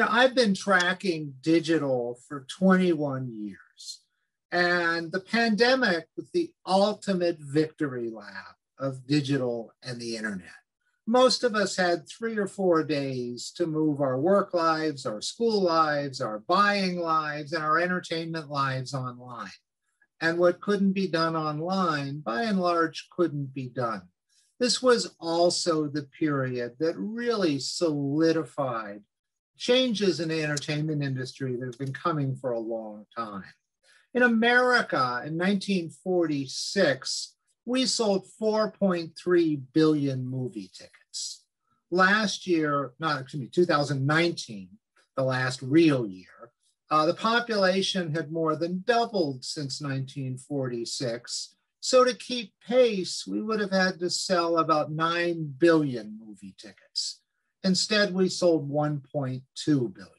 Know, I've been tracking digital for 21 years, and the pandemic was the ultimate victory lap of digital and the internet. Most of us had three or four days to move our work lives, our school lives, our buying lives, and our entertainment lives online. And what couldn't be done online, by and large, couldn't be done. This was also the period that really solidified changes in the entertainment industry that have been coming for a long time. In America in 1946, we sold 4.3 billion movie tickets. Last year, not excuse me, 2019, the last real year, uh, the population had more than doubled since 1946. So to keep pace, we would have had to sell about 9 billion movie tickets. Instead, we sold 1.2 billion.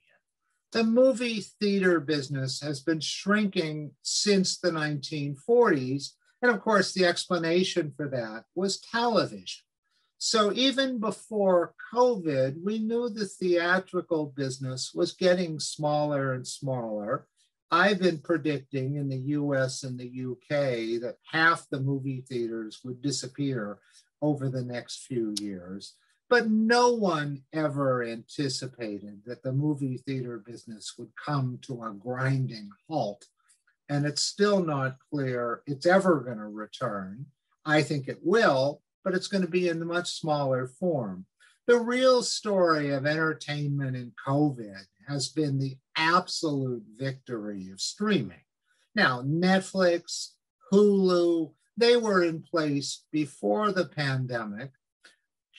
The movie theater business has been shrinking since the 1940s. And of course, the explanation for that was television. So even before COVID, we knew the theatrical business was getting smaller and smaller. I've been predicting in the US and the UK that half the movie theaters would disappear over the next few years. But no one ever anticipated that the movie theater business would come to a grinding halt. And it's still not clear it's ever going to return. I think it will, but it's going to be in a much smaller form. The real story of entertainment in COVID has been the absolute victory of streaming. Now, Netflix, Hulu, they were in place before the pandemic.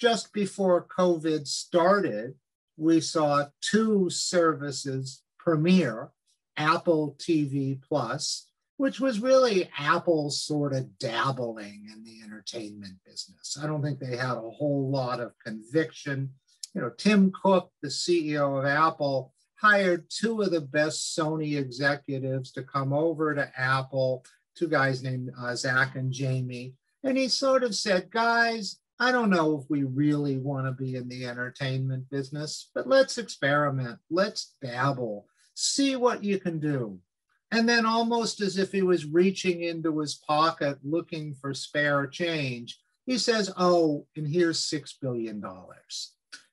Just before COVID started, we saw two services premiere Apple TV Plus which was really Apple sort of dabbling in the entertainment business. I don't think they had a whole lot of conviction. You know, Tim Cook, the CEO of Apple, hired two of the best Sony executives to come over to Apple, two guys named uh, Zach and Jamie. And he sort of said, guys, I don't know if we really want to be in the entertainment business, but let's experiment, let's dabble, see what you can do. And then, almost as if he was reaching into his pocket looking for spare change, he says, Oh, and here's $6 billion.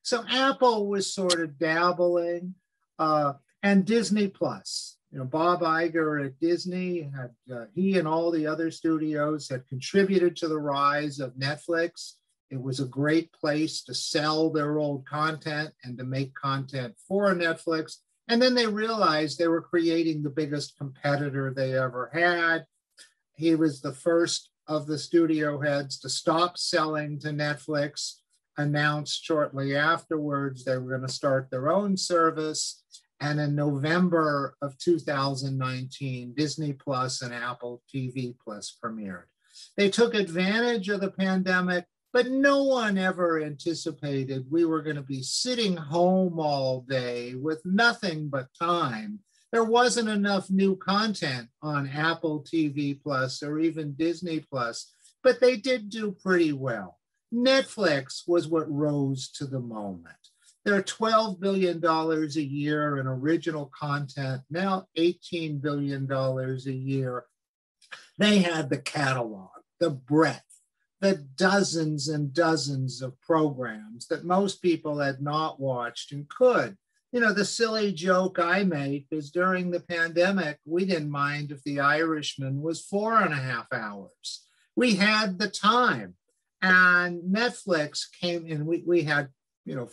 So Apple was sort of dabbling, uh, and Disney Plus. You know, Bob Iger at Disney had uh, he and all the other studios had contributed to the rise of Netflix. It was a great place to sell their old content and to make content for Netflix. And then they realized they were creating the biggest competitor they ever had. He was the first of the studio heads to stop selling to Netflix, announced shortly afterwards they were going to start their own service. And in November of 2019, Disney Plus and Apple TV Plus premiered. They took advantage of the pandemic but no one ever anticipated we were going to be sitting home all day with nothing but time. There wasn't enough new content on Apple TV Plus or even Disney Plus, but they did do pretty well. Netflix was what rose to the moment. They're $12 billion a year in original content, now $18 billion a year. They had the catalog, the breadth the dozens and dozens of programs that most people had not watched and could. You know, the silly joke I make is during the pandemic, we didn't mind if The Irishman was four and a half hours. We had the time. And Netflix came in, we, we had, you know,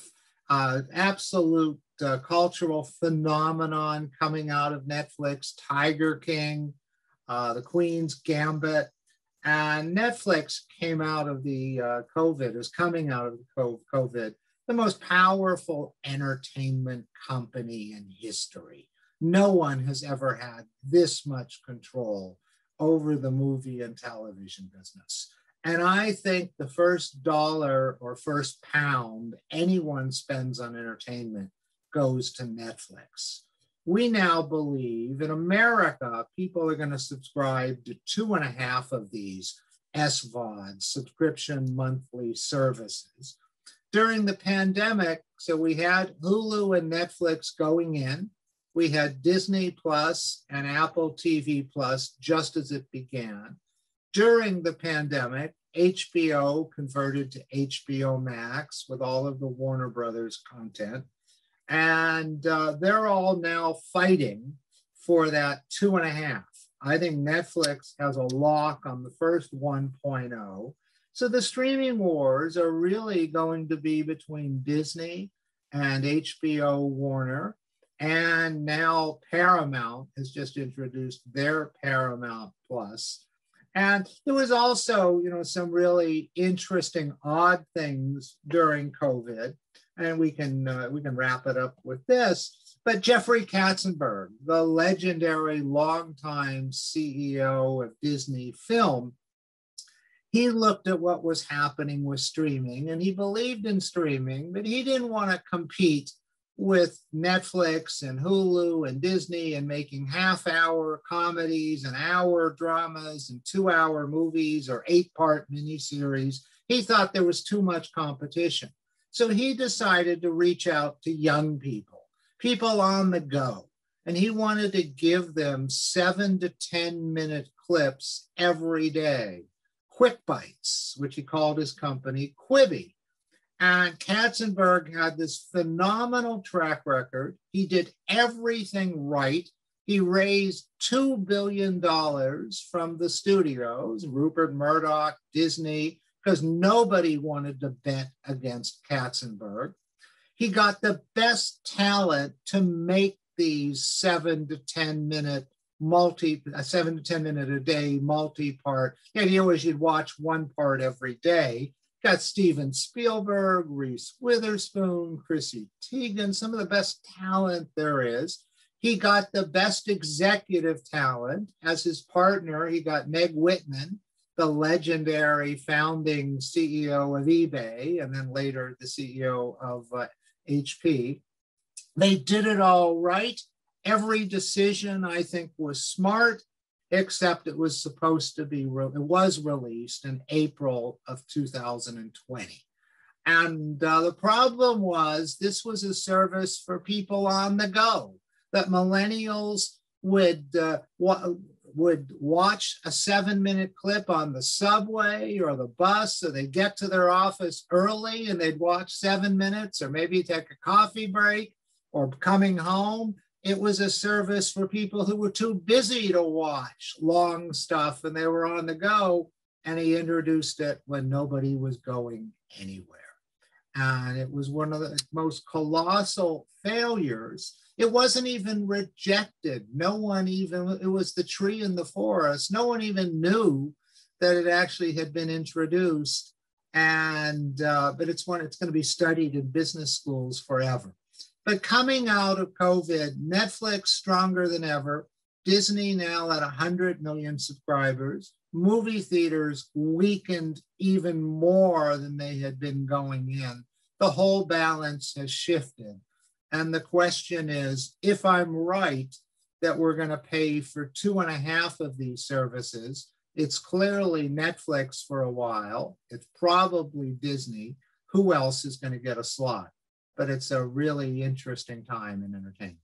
uh, absolute uh, cultural phenomenon coming out of Netflix, Tiger King, uh, The Queen's Gambit, and Netflix came out of the uh, COVID, is coming out of the COVID, the most powerful entertainment company in history. No one has ever had this much control over the movie and television business. And I think the first dollar or first pound anyone spends on entertainment goes to Netflix we now believe in America, people are going to subscribe to two and a half of these SVOD, subscription monthly services. during the pandemic, so we had Hulu and Netflix going in. We had Disney Plus and Apple TV Plus just as it began. During the pandemic, HBO converted to HBO Max with all of the Warner Brothers content. And uh, they're all now fighting for that two and a half. I think Netflix has a lock on the first 1.0. So the streaming wars are really going to be between Disney and HBO Warner. And now Paramount has just introduced their Paramount Plus. And there was also, you know, some really interesting, odd things during COVID, and we can uh, we can wrap it up with this. But Jeffrey Katzenberg, the legendary longtime CEO of Disney Film, he looked at what was happening with streaming, and he believed in streaming, but he didn't want to compete with Netflix and Hulu and Disney and making half hour comedies and hour dramas and two hour movies or eight part miniseries. He thought there was too much competition. So he decided to reach out to young people, people on the go. And he wanted to give them seven to 10 minute clips every day, quick bites, which he called his company Quibi. And Katzenberg had this phenomenal track record. He did everything right. He raised $2 billion from the studios, Rupert Murdoch, Disney, because nobody wanted to bet against Katzenberg. He got the best talent to make these seven to 10 minute multi, uh, seven to 10 minute a day multi part. The idea was you'd watch one part every day got Steven Spielberg, Reese Witherspoon, Chrissy Teigen, some of the best talent there is. He got the best executive talent as his partner. He got Meg Whitman, the legendary founding CEO of eBay, and then later the CEO of uh, HP. They did it all right. Every decision, I think, was smart except it was supposed to be, re- it was released in April of 2020. And uh, the problem was this was a service for people on the go, that millennials would, uh, wa- would watch a seven minute clip on the subway or the bus, so they'd get to their office early and they'd watch seven minutes, or maybe take a coffee break or coming home it was a service for people who were too busy to watch long stuff and they were on the go. And he introduced it when nobody was going anywhere. And it was one of the most colossal failures. It wasn't even rejected. No one even, it was the tree in the forest. No one even knew that it actually had been introduced. And, uh, but it's one, it's going to be studied in business schools forever. But coming out of COVID, Netflix stronger than ever, Disney now at 100 million subscribers, movie theaters weakened even more than they had been going in. The whole balance has shifted. And the question is if I'm right that we're going to pay for two and a half of these services, it's clearly Netflix for a while, it's probably Disney. Who else is going to get a slot? But it's a really interesting time in entertainment.